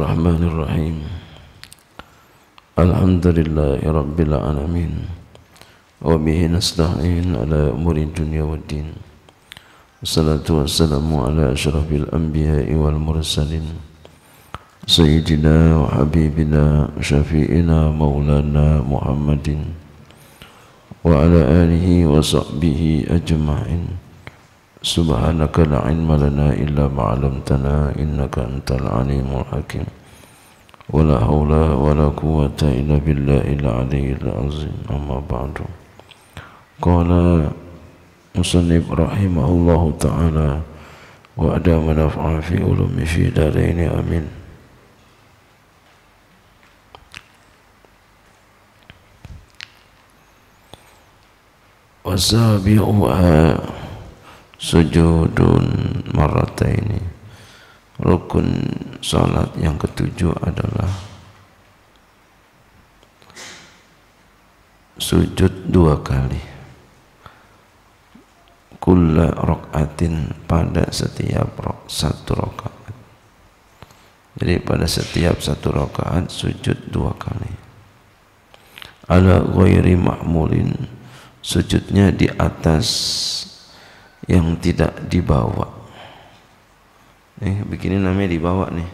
الرحمن الرحيم. الحمد لله رب العالمين. وبه نستعين على أمور الدنيا والدين. والصلاة والسلام على أشرف الأنبياء والمرسلين. سيدنا وحبيبنا شفيئنا مولانا محمد. وعلى آله وصحبه أجمعين. سبحانك لا علم لنا إلا ما علمتنا إنك أنت العليم الحكيم. ولا حول ولا قوة إلا بالله العلي العظيم. أما بعد. قال مصنف رحمه الله تعالى وأدام نفعا في علوم في دارين آمين. وسابعها sujudun marataini rukun salat yang ketujuh adalah sujud dua kali. Kulla rokaatin pada setiap rok, satu rokaat jadi pada setiap satu rokaat sujud dua kali. Ala ghairi ma'mulin sujudnya di atas yang tidak dibawa. Nih, begini namanya dibawa nih.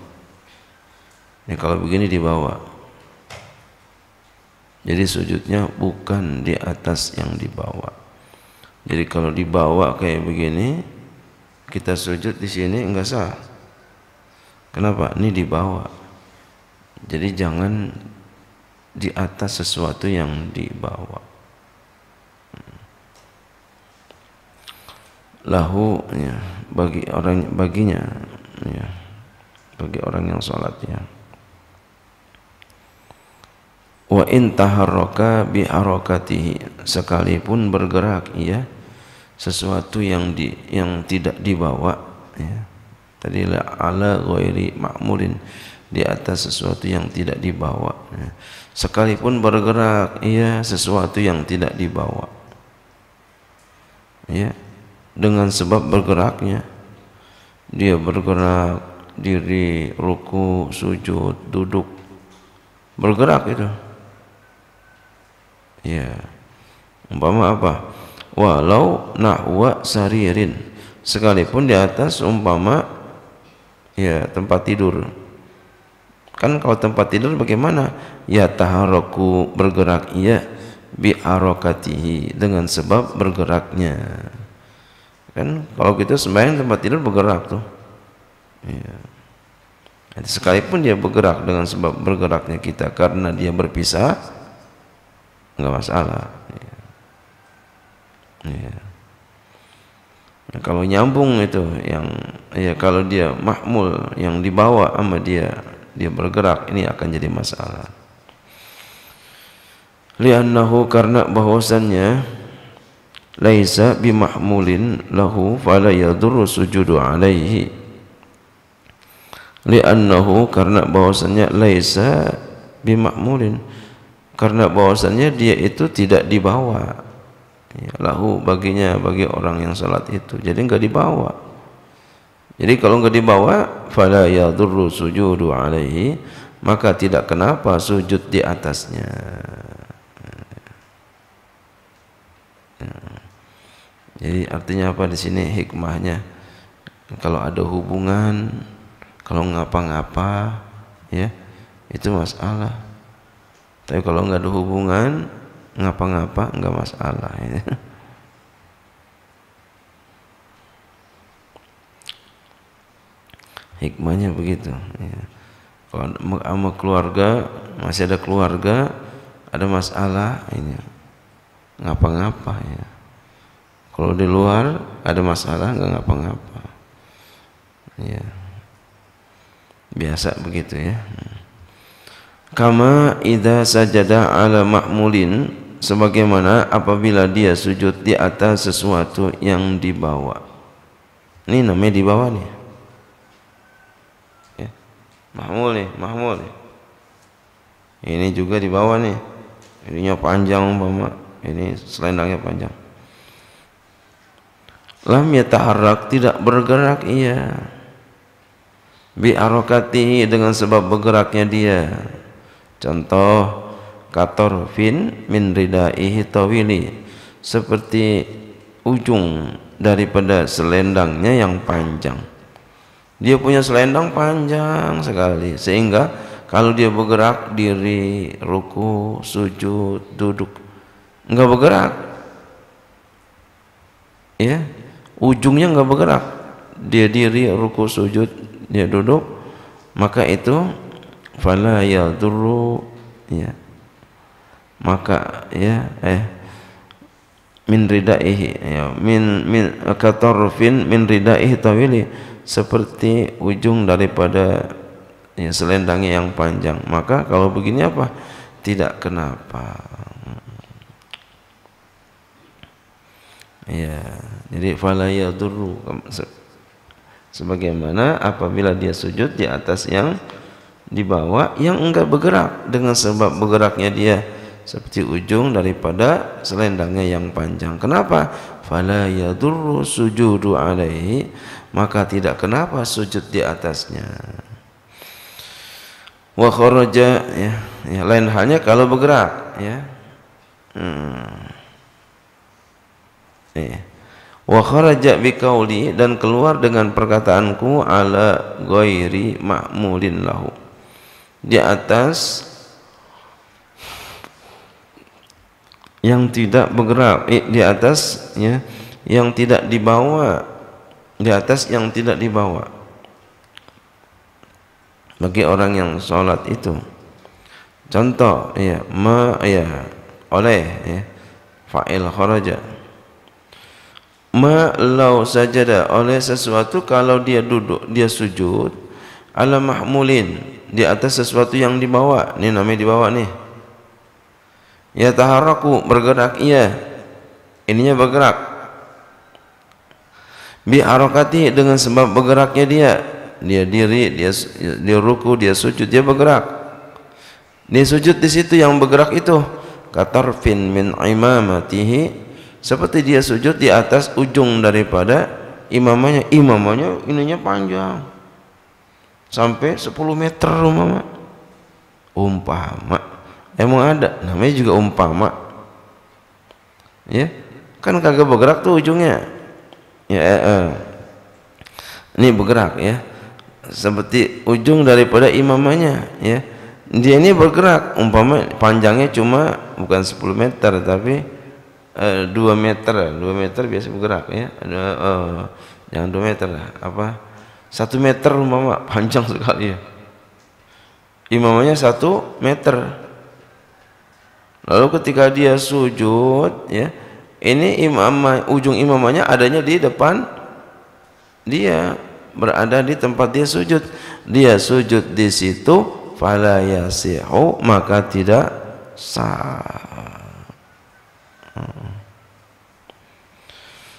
Nih kalau begini dibawa. Jadi sujudnya bukan di atas yang dibawa. Jadi kalau dibawa kayak begini, kita sujud di sini enggak sah. Kenapa? Ini dibawa. Jadi jangan di atas sesuatu yang dibawa. Lahu ya bagi orang baginya ya bagi orang yang salat ya. Wa in taharraka bi harakatihi sekalipun bergerak ya sesuatu yang di yang tidak dibawa ya. Tadi ala ghairi ma'mulin di atas sesuatu yang tidak dibawa ya. sekalipun bergerak ya sesuatu yang tidak dibawa ya dengan sebab bergeraknya. Dia bergerak diri ruku sujud duduk. Bergerak itu. Ya. Umpama apa? Walau nahwa saririn. Sekalipun di atas umpama ya tempat tidur. Kan kalau tempat tidur bagaimana? Ya taharoku bergerak iya bi dengan sebab bergeraknya kan kalau gitu sembahyang tempat tidur bergerak tuh ya. Jadi sekalipun dia bergerak dengan sebab bergeraknya kita karena dia berpisah nggak masalah ya. Ya. Nah, kalau nyambung itu yang ya kalau dia mahmul yang dibawa sama dia dia bergerak ini akan jadi masalah li'annahu karena bahwasannya laisa bimahmulin lahu fala yadurru sujudu alaihi. Li'annahu karena bahwasannya laisa bimahmulin. Karena bahwasannya dia itu tidak dibawa. Ya, lahu baginya bagi orang yang salat itu. Jadi enggak dibawa. Jadi kalau enggak dibawa fala yadurru sujudu alaihi maka tidak kenapa sujud di atasnya Jadi artinya apa di sini hikmahnya? Kalau ada hubungan, kalau ngapa-ngapa, ya itu masalah. Tapi kalau nggak ada hubungan, ngapa-ngapa nggak masalah. Ya. Hikmahnya begitu. Ya. Kalau sama keluarga masih ada keluarga, ada masalah ini ngapa-ngapa ya kalau di luar ada masalah nggak ngapa-ngapa. Ya. Biasa begitu ya. Kama idza sajada ala ma'mulin sebagaimana apabila dia sujud di atas sesuatu yang dibawa. Ini namanya dibawa nih. Ya. Mahmul nih, mahmul. Ini juga dibawa nih. Ininya panjang umpama, ini selendangnya panjang lam yataharrak tidak bergerak iya bi arokati dengan sebab bergeraknya dia. Contoh katorfin min ridaihi tawili. Seperti ujung daripada selendangnya yang panjang. Dia punya selendang panjang sekali. Sehingga kalau dia bergerak diri ruku sujud duduk enggak bergerak. Ya ujungnya enggak bergerak. Dia diri ruku sujud dia duduk. Maka itu fala yadurru ya. Maka ya eh min ridaihi ya min min katarfin min ridaihi tawili. Seperti ujung daripada ya, selendangnya yang panjang. Maka kalau begini apa? Tidak kenapa ya jadi fala sebagaimana apabila dia sujud di atas yang di bawah yang enggak bergerak. Dengan sebab bergeraknya dia seperti ujung daripada selendangnya yang panjang. Kenapa? Fala yadurru sujudu alaihi maka tidak kenapa sujud di atasnya. Wa kharaja ya, ya lain halnya kalau bergerak ya. Hmm. Ya wa kharaja biqauli dan keluar dengan perkataanku ala ghairi ma'mulin lahu. Di atas yang tidak bergerak eh, di atas ya yang tidak dibawa di atas yang tidak dibawa. Bagi orang yang sholat itu. Contoh ya ma ya oleh ya fa'il kharaja ma lau sajada oleh sesuatu kalau dia duduk dia sujud ala mahmulin di atas sesuatu yang dibawa. Ni namanya dibawa ni ya taharaku bergerak iya ininya bergerak. Bi harakati dengan sebab bergeraknya dia. Dia diri dia dia ruku dia sujud dia bergerak. Dia sujud di situ yang bergerak itu. Katarfin min imamatihi seperti dia sujud di atas ujung daripada imamanya. Imamanya ininya panjang. Sampai 10 meter umpama. Umpama. Emang ada? Namanya juga umpama. Ya? Kan kagak bergerak tuh ujungnya. Ya eh, eh. ini bergerak ya. Seperti ujung daripada imamanya ya. Dia ini bergerak. Umpama panjangnya cuma bukan 10 meter tapi Eh, dua meter dua meter biasa bergerak ya. Ada uh, jangan dua meter lah apa? Satu meter umpama panjang sekali ya. Imamnya satu meter. Lalu ketika dia sujud ya ini imam ujung imamnya adanya di depan dia berada di tempat dia sujud. Dia sujud di situ fala yasihu maka tidak sah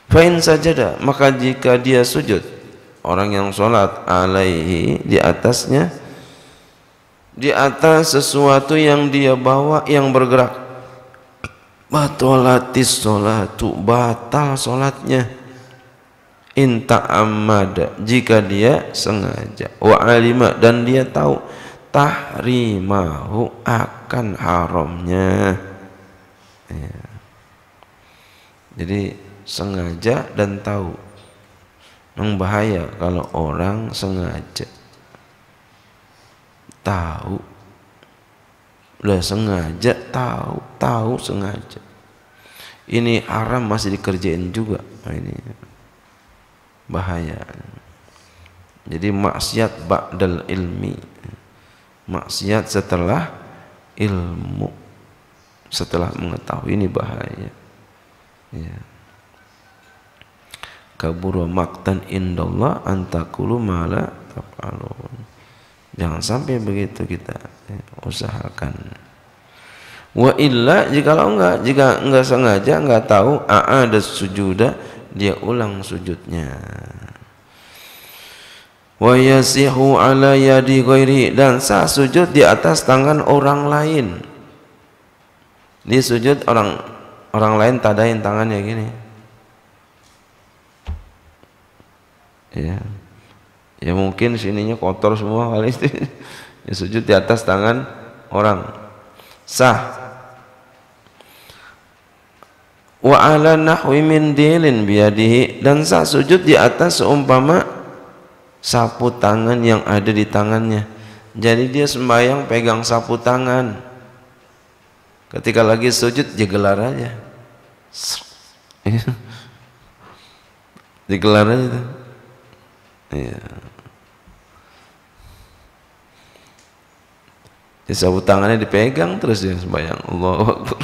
Fa'in sajada maka jika dia sujud orang yang sholat alaihi di atasnya di atas sesuatu yang dia bawa yang bergerak. Batolatis sholatu batal sholatnya. Inta amada jika dia sengaja. Wa alima dan dia tahu tahrimahu akan haramnya. Ya. Jadi sengaja dan tahu. Membahaya kalau orang sengaja. Tahu. Udah sengaja tahu tahu sengaja. Ini haram masih dikerjain juga. Nah, ini bahaya. Jadi maksiat ba'dal ilmi. Maksiat setelah ilmu. Setelah mengetahui ini bahaya ya. Kabura maktan indallah antakulu mala taf'alun. Jangan sampai begitu kita ya, usahakan. Wa illa jika enggak jika enggak sengaja enggak tahu ada sujuda dia ulang sujudnya. Wa yasihu ala yadi ghairi dan sah sujud di atas tangan orang lain. Dia sujud orang orang lain tadain tangannya gini. Ya. Ya mungkin sininya kotor semua kali itu ya sujud di atas tangan orang. Sah. Wa ala nahwi min dilin biadihi dan sah sujud di atas seumpama sapu tangan yang ada di tangannya. Jadi dia sembahyang pegang sapu tangan. Ketika lagi sujud dia gelar aja digelar aja iya Di sapu tangannya dipegang terus dia sembahyang Allah Akbar.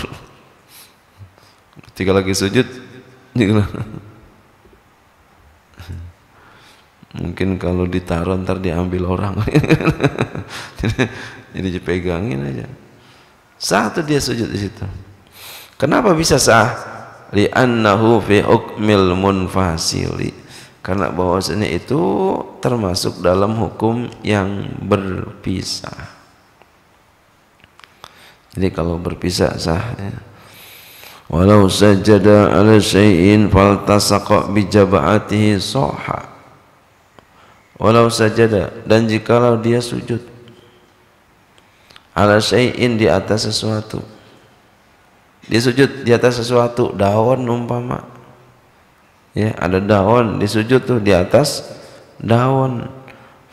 Ketika lagi sujud digelar. Mungkin kalau ditaruh ntar diambil orang. Jadi dipegangin aja. Sah tuh dia sujud di situ. Kenapa bisa sah? Li'annahu fi hukmil munfasili. Karena bahwasanya itu termasuk dalam hukum yang berpisah. Jadi kalau berpisah sah ya. Walau sajada ala syai'in faltasaqa bijaba'atihi soha Walau sajada dan jikalau dia sujud ala syai'in di atas sesuatu dia sujud di atas sesuatu daun umpama. Ya ada daun disujud tuh di atas daun.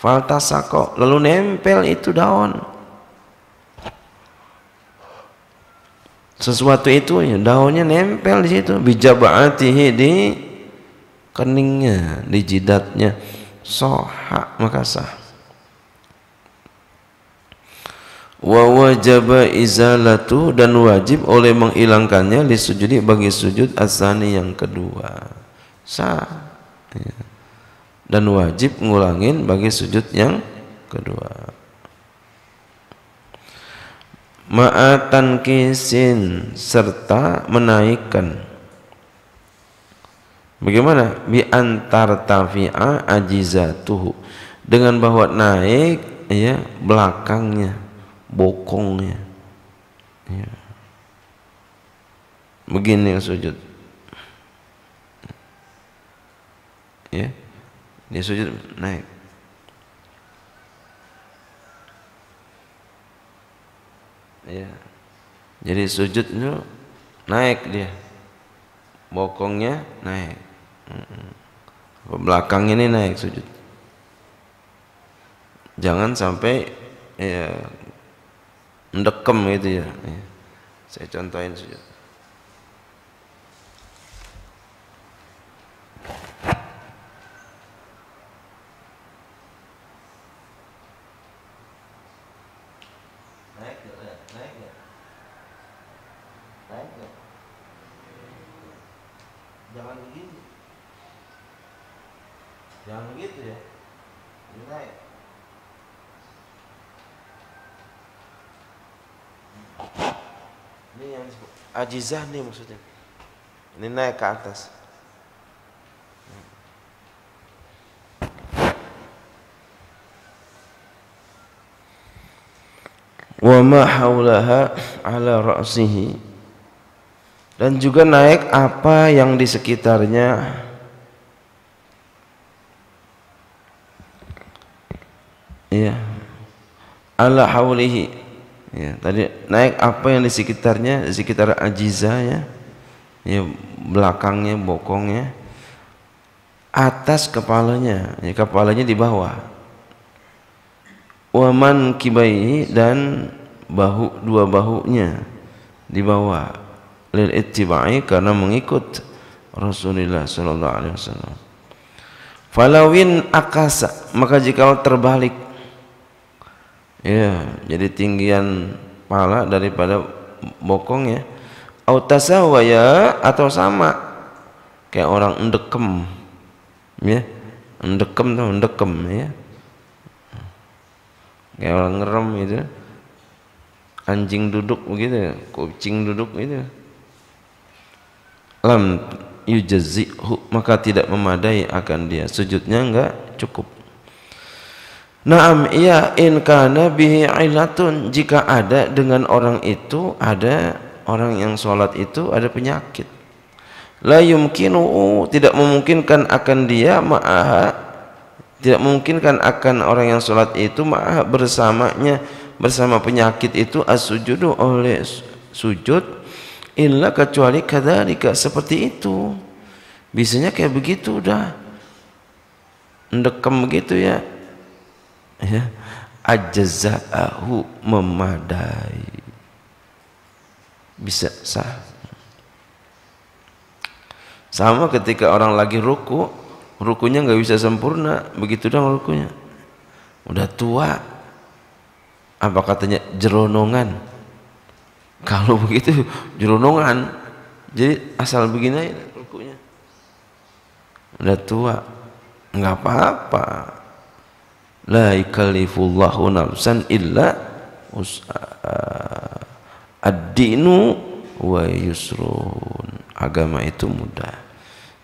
Faltasaqo lalu nempel itu daun. Sesuatu itu ya daunnya nempel di situ. Bijabaatihi di keningnya di jidatnya. Soha maka sah wa izalatu dan wajib oleh menghilangkannya li sujudi bagi sujud asani yang kedua. Sah. Ya. dan wajib ngulangin bagi sujud yang kedua. Ma'atan kisin serta menaikkan. Bagaimana? Bi antar tafi'a ajizatuhu. Dengan bahwa naik ya belakangnya bokongnya. Ya. begini yang sujud. Ya. Dia sujud naik. Ya. Jadi sujud itu naik dia. Bokongnya naik. Belakang ini naik sujud. Jangan sampai ya mendekem gitu ya, ya. saya contohin sujud ajizah nih maksudnya. Ini naik ke atas. Wa ma haulaha ala ra'sihi. Dan juga naik apa yang di sekitarnya. Ya ala haulihi ya tadi naik apa yang di sekitarnya? Di sekitar ajiza ya. Ya belakangnya bokongnya. Atas kepalanya. Ya kepalanya di bawah. Waman kibai dan bahu dua bahunya di bawah. Lil ittiba'i karena mengikut Rasulullah sallallahu alaihi wasallam. Falawin akasa maka jika terbalik ya jadi tinggian pala daripada bokong ya. Autasawaya atau sama. Kayak orang endekem. Ya endekem tuh endekem ya. Kayak orang ngerem itu anjing duduk begitu kucing duduk itu lam yujazihu maka tidak memadai akan dia. Sujudnya enggak cukup Naam iya in kana bihi ilatun jika ada dengan orang itu ada orang yang sholat itu ada penyakit. La yumkinu tidak memungkinkan akan dia ma'aha tidak mungkin kan akan orang yang sholat itu maaf bersamanya bersama penyakit itu as-sujudu oleh sujud illa kecuali kadzalika seperti itu. Bisanya kayak begitu udah ndekam begitu ya ya. Ajza'ahu memadai. Bisa sah. Sama ketika orang lagi ruku rukunya nggak bisa sempurna begitu dong rukunya. Udah tua. Apa katanya? Jeronongan. Kalau begitu jeronongan. Jadi asal begini rukunya. Udah tua. Nggak apa-apa la ikallifullahu nafsan illa ad-dinu wa yusrun. Agama itu mudah.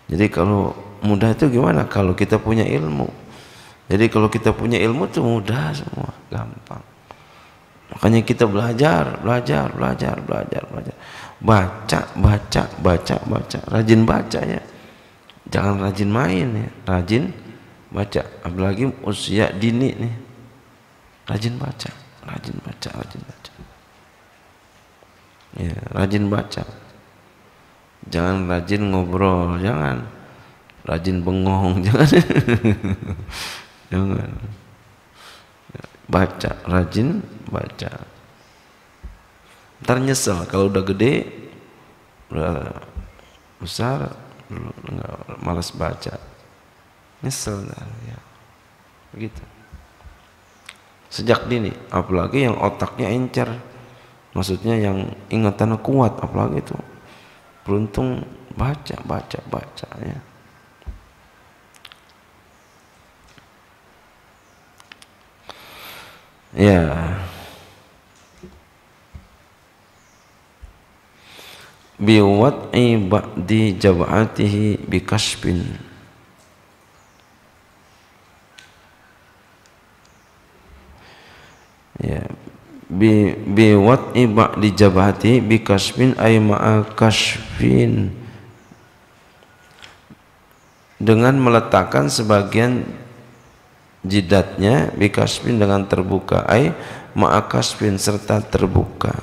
Jadi kalau mudah itu gimana? Kalau kita punya ilmu. Jadi kalau kita punya ilmu itu mudah semua. Gampang. Makanya kita belajar belajar belajar belajar belajar. Baca baca baca baca. Rajin baca ya jangan rajin main ya. Rajin baca. Apalagi usia dini nih. Rajin baca. Rajin baca rajin baca. Ya rajin baca. Jangan rajin ngobrol jangan. Rajin bengong jangan. Jangan. Baca rajin baca. Ntar nyesel kalau udah gede udah besar malas baca nyesel ya. Begitu. Sejak dini apalagi yang otaknya encer maksudnya yang ingatannya kuat apalagi itu. Beruntung baca baca baca ya. Ya. Biwad'i ba'di jab'atihi bikashbin ya. Bi bi wat iba di jabati bi kasfin ay ma'a kasfin. Dengan meletakkan sebagian jidatnya bi kasfin dengan terbuka ay ma'a kasfin serta terbuka.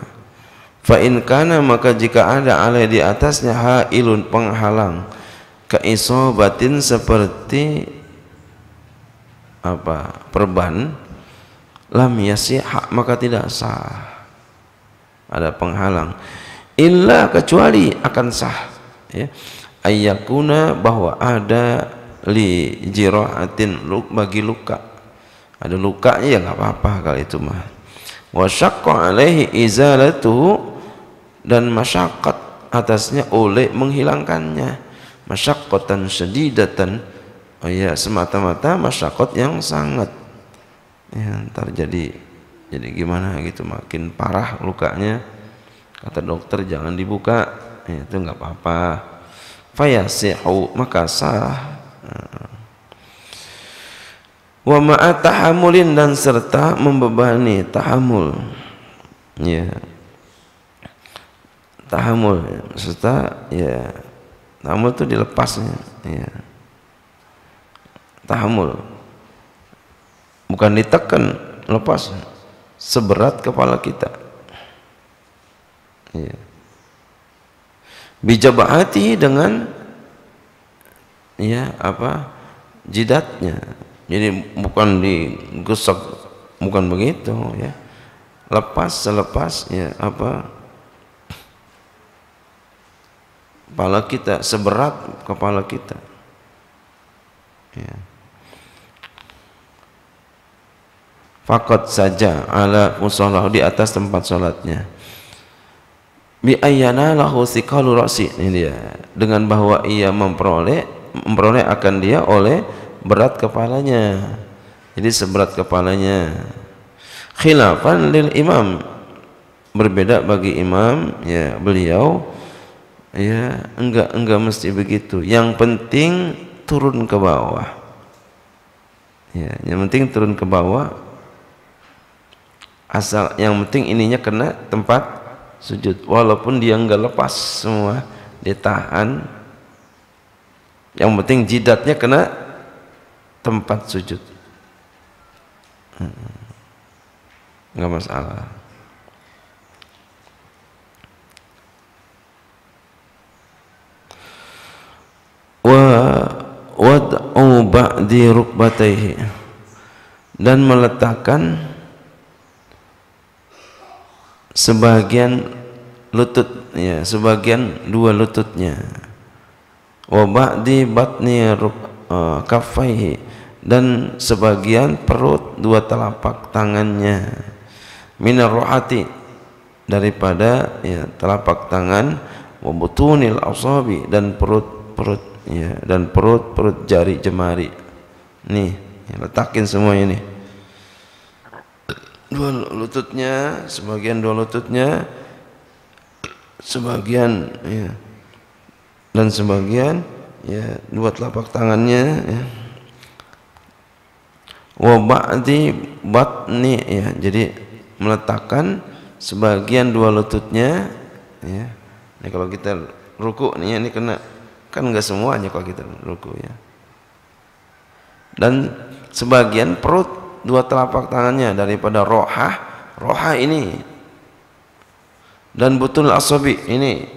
Fa in kana maka jika ada alai di atasnya hailun penghalang. Keisobatin seperti apa? Perban lam yasihha maka tidak sah. Ada penghalang. Illa kecuali akan sah ya. Ayyakuna bahwa ada li jirahatin luk bagi luka. Ada luka ya nggak apa-apa kalau itu mah. Wa syaqqa alaihi izalatuhu dan masyaqqat atasnya oleh menghilangkannya. Masyaqqatan syadidatan oh ya semata-mata masyaqqat yang sangat ya ntar jadi jadi gimana gitu makin parah lukanya. Kata dokter jangan dibuka. Ya, itu nggak apa-apa. Fayasihu maka sah. Wa ma'a tahamulin dan serta membebani tahamul. Ya. Tahamul serta ya tahamul itu dilepasnya ya. Tahamul bukan ditekan lepas. Seberat kepala kita. Ya. bijabahati dengan ya apa jidatnya. Jadi bukan digusok bukan begitu ya. Lepas selepas ya apa kepala kita seberat kepala kita. Ya fakot saja ala musallahu di atas tempat sholatnya bi ayyana lahu sikalu rasi ini dia. Dengan bahwa ia memperoleh memperoleh akan dia oleh berat kepalanya. Jadi seberat kepalanya. Khilafan lil imam. Berbeda bagi imam ya beliau ya enggak enggak mesti begitu. Yang penting turun ke bawah. Ya yang penting turun ke bawah asal yang penting ininya kena tempat sujud. Walaupun dia enggak lepas semua dia tahan. Yang penting jidatnya kena tempat sujud. Hmm. nggak masalah. Wa wad'u ba'di rukbatayhi. Dan meletakkan sebagian lutut ya sebagian dua lututnya. Wa ba'di batni uh, kaffaihi. Dan sebagian perut dua telapak tangannya. Minar rohati daripada ya telapak tangan. Wa butunil asabi dan perut-perut ya dan perut-perut jari jemari. Nih ya, letakin semuanya nih dua lututnya sebagian dua lututnya sebagian ya dan sebagian ya dua telapak tangannya ya. Wa ba'di batni ya jadi meletakkan sebagian dua lututnya ya. Ini kalau kita ruku nih ini kena kan enggak semuanya kalau kita ruku ya. Dan sebagian perut dua telapak tangannya daripada rohah. Rohah ini. Dan butul asabi ini.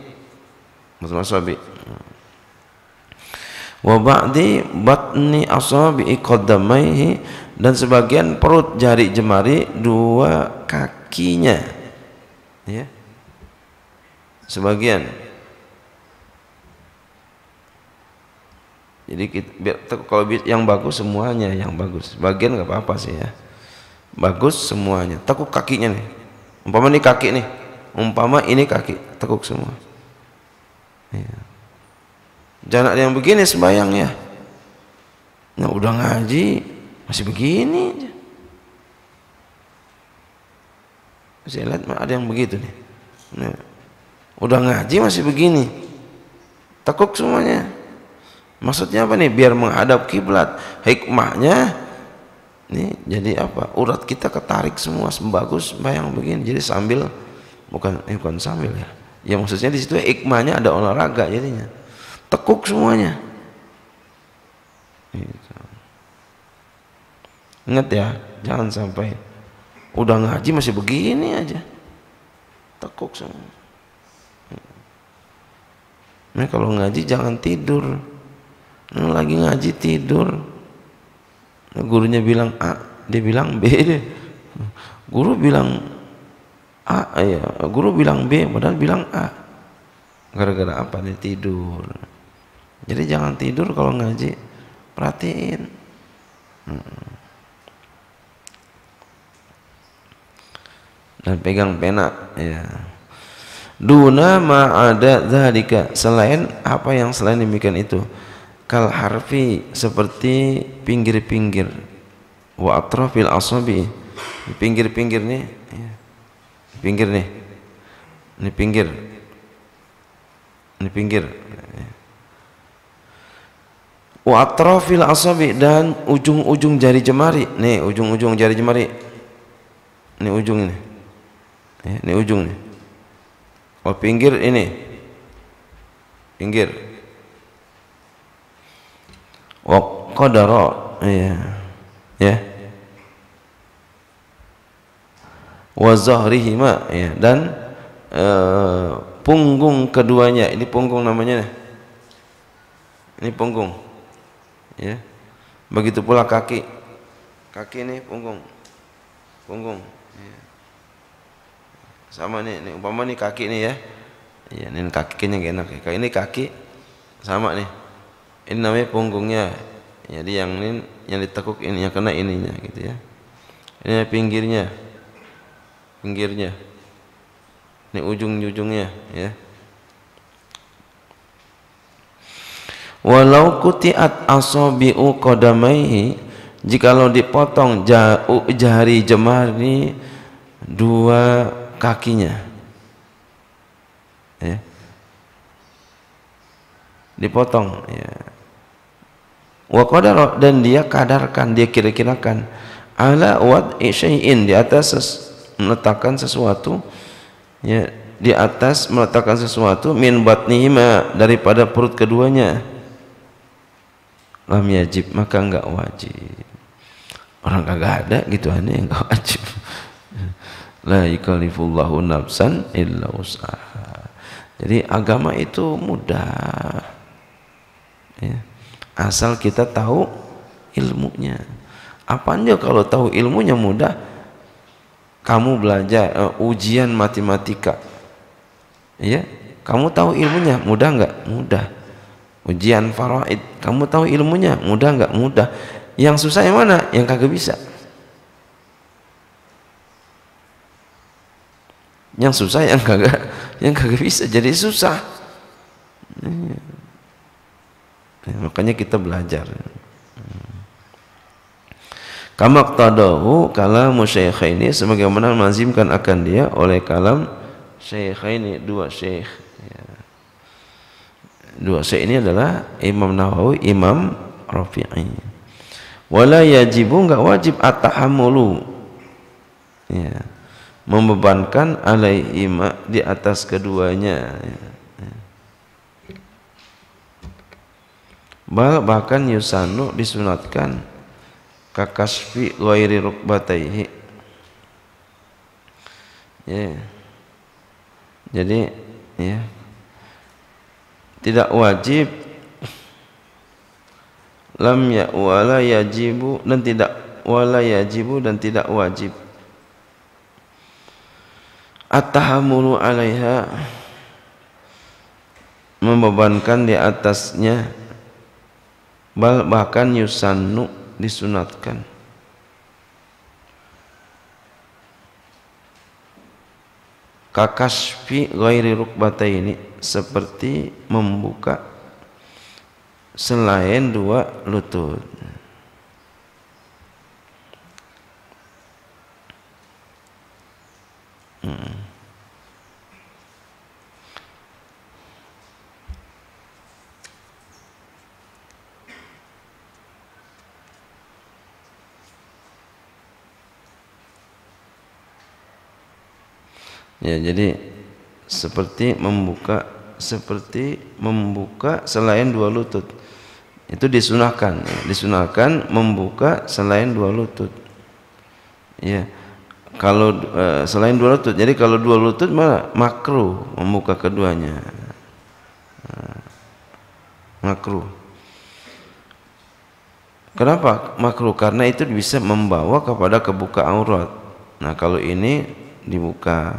Butul asabi wa ba'di batni asabi qaddamaihi dan sebagian perut jari jemari dua kakinya. Ya. Sebagian jadi kita, biar, kalau yang bagus semuanya yang bagus. Bagian nggak apa-apa sih ya. Bagus semuanya. Tekuk kakinya nih. Umpama ini kaki nih. Umpama ini kaki. Tekuk semua. Ya. jangan ada yang begini sembayangnya nah udah ngaji masih begini aja. Saya lihat ada yang begitu nih. Nah, udah ngaji masih begini. Tekuk semuanya maksudnya apa nih? Biar menghadap kiblat. Hikmahnya nih jadi apa? Urat kita ketarik semua bagus bayang begini. Jadi sambil bukan eh, bukan sambil ya. Ya maksudnya di situ ikmahnya ada olahraga jadinya. Tekuk semuanya. Gitu. ingat ya jangan sampai udah ngaji masih begini aja. Tekuk semua. Nah kalau ngaji jangan tidur. Nah, lagi ngaji tidur. Gurunya bilang A, dia bilang B deh. Guru bilang A ya guru bilang B padahal bilang A. Gara-gara apa nih tidur? Jadi jangan tidur kalau ngaji. Perhatiin. Hmm. dan pegang pena ya duna ma ada zalika. Selain apa yang selain demikian itu kal harfi seperti pinggir-pinggir. Wa atrafil asabi. Pinggir-pinggir nih. Ya pinggir nih. Ini pinggir. Ini pinggir. Wa atrafil asabi dan ujung-ujung jari jemari. Nih ujung-ujung jari jemari. Ini ujung ini. Ya, ini ujung nih. Oh pinggir ini. Pinggir wa qadara ya ya. Wa zahrihima ya dan uh, punggung keduanya ini punggung namanya ini punggung ya. Begitu pula kaki kaki ini punggung punggung ya. sama nih, nih umpama nih kaki nih ya. Ya ini kakinya enak ya. Ini kaki sama nih ini namanya punggungnya. Jadi yang ini yang ditekuk ini yang kena ininya gitu ya. Ini pinggirnya. Pinggirnya. Ini ujung-ujungnya ya. Walau kutiat asabi'u qadamaihi jikalau dipotong jari jemari dua kakinya. Ya. Dipotong ya wa qadara dan dia kadarkan dia kira-kirakan ala wad syai'in di atas meletakkan sesuatu ya di atas meletakkan sesuatu min batnihima daripada perut keduanya. Lam yajib maka enggak wajib. Orang kagak ada gitu aneh enggak wajib. La yukallifullahu nafsan illa usaha jadi agama itu mudah. Ya. Asal kita tahu ilmunya. Apa aja kalau tahu ilmunya mudah? Kamu belajar uh, ujian matematika. Ya kamu tahu ilmunya mudah nggak? Mudah. Ujian faraid. Kamu tahu ilmunya mudah nggak? Mudah. Yang susah yang mana? Yang kagak bisa. Yang susah yang kagak yang kagak bisa jadi susah ya, makanya kita belajar. Kamak tadahu kalam ini sebagaimana melazimkan akan dia oleh kalam ini dua syekh. Ya. dua syekh ini adalah Imam Nawawi Imam Rafi'i. Wala yajibu enggak wajib at-tahammulu. Ya. Membebankan alaihima di atas keduanya. Bah, bahkan yusanu disunatkan kakasfi ghairi rukbataihi. Ya. Jadi ya. Tidak wajib. Lam ya wala yajibu dan tidak wala yajibu dan tidak wajib. At-tahammulu 'alaiha. Membebankan di atasnya bahkan yusannu disunatkan kakasfi ghairi ini seperti membuka selain dua lutut Hmm. Ya, jadi seperti membuka seperti membuka selain dua lutut. Itu disunahkan, ya. disunahkan membuka selain dua lutut. Ya kalau uh, selain dua lutut jadi kalau dua lutut malah makruh membuka keduanya uh, makruh kenapa makruh karena itu bisa membawa kepada kebuka aurat nah kalau ini dibuka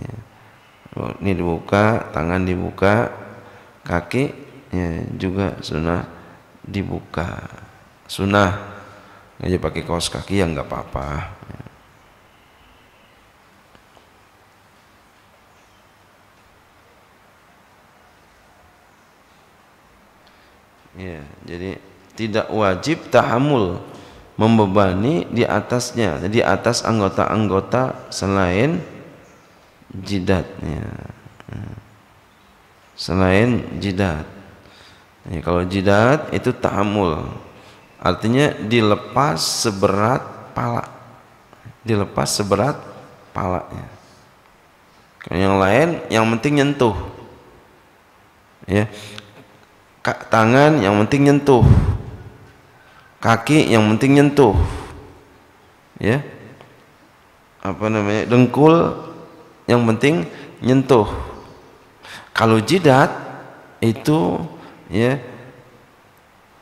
ya. Oh, ini dibuka tangan dibuka kaki ya, juga sunnah dibuka sunnah aja pakai kaos kaki ya nggak apa-apa ya. Ya, jadi tidak wajib tahamul membebani di atasnya, di atas anggota-anggota selain jidatnya. Selain jidat. Ya, kalau jidat itu tahamul. Artinya dilepas seberat pala. Dilepas seberat palanya. yang lain yang penting nyentuh. Ya, tangan yang penting nyentuh kaki yang penting nyentuh ya apa namanya dengkul yang penting nyentuh. Kalau jidat itu ya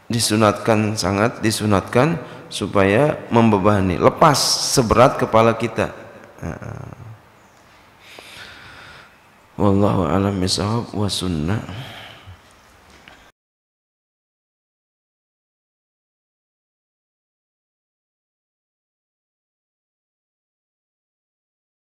disunatkan sangat disunatkan supaya membebani lepas seberat kepala kita. Wallahu alam misawab wa sunnah